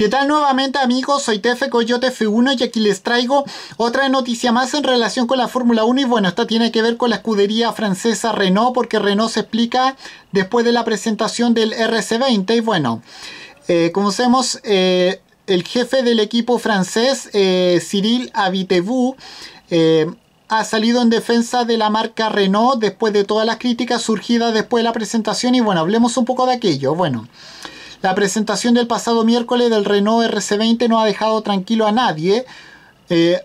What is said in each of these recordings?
¿Qué tal nuevamente amigos? Soy Tefe Coyote F1 y aquí les traigo otra noticia más en relación con la Fórmula 1 y bueno, esta tiene que ver con la escudería francesa Renault porque Renault se explica después de la presentación del RC20 y bueno, eh, como sabemos, eh, el jefe del equipo francés, eh, Cyril Abiteboul, ha salido en defensa de la marca Renault después de todas las críticas surgidas después de la presentación y bueno, hablemos un poco de aquello. Bueno, la presentación del pasado miércoles del Renault RC20 no ha dejado tranquilo a nadie. Eh,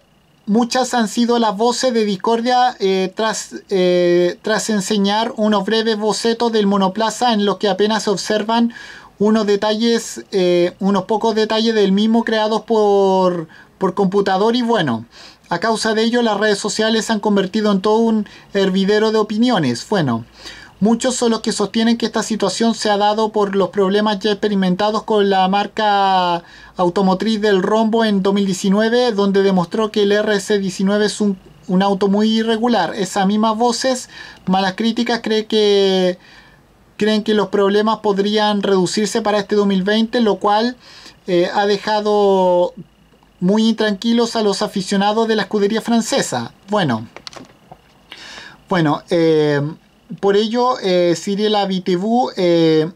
muchas han sido las voces de discordia eh, tras, eh, tras enseñar unos breves bocetos del monoplaza en los que apenas se observan unos detalles, unos pocos detalles del mismo creados por, por computador y bueno. A causa de ello, las redes sociales se han convertido en todo un hervidero de opiniones. Bueno, Muchos son los que sostienen que esta situación se ha dado por los problemas ya experimentados con la marca automotriz del rombo en 2019, donde demostró que el RC19 es un, auto muy irregular. Esas mismas voces, malas críticas, creen que, creen que los problemas podrían reducirse para este 2020, lo cual eh, ha dejado muy intranquilos a los aficionados de la escudería francesa. Bueno, bueno, eh, por ello, eh, Cyril eh,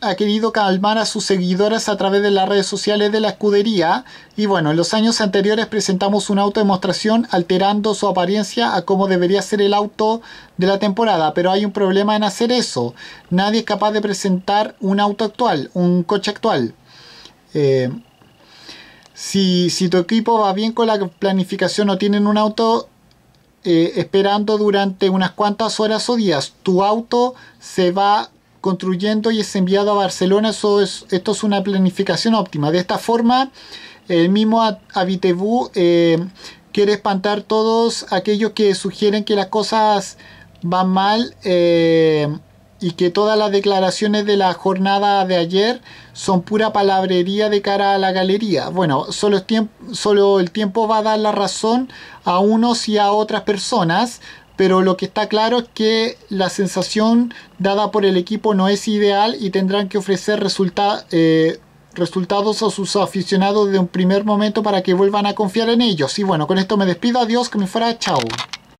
ha querido calmar a sus seguidoras a través de las redes sociales de la escudería. Y bueno, en los años anteriores presentamos una autodemostración alterando su apariencia a cómo debería ser el auto de la temporada. Pero hay un problema en hacer eso. Nadie es capaz de presentar un auto actual, un coche actual. Eh, si, si tu equipo va bien con la planificación o tienen un auto, eh, esperando durante unas cuantas horas o días. Tu auto se va construyendo y es enviado a Barcelona. Eso es, esto es una planificación óptima. De esta forma, el mismo Habitebu eh, quiere espantar todos aquellos que sugieren que las cosas van mal. Eh, y que todas las declaraciones de la jornada de ayer son pura palabrería de cara a la galería. Bueno, solo, solo el tiempo va a dar la razón a unos y a otras personas, pero lo que está claro es que la sensación dada por el equipo no es ideal y tendrán que ofrecer eh, resultados a sus aficionados de un primer momento para que vuelvan a confiar en ellos. Y bueno, con esto me despido, adiós, que me fuera, chao.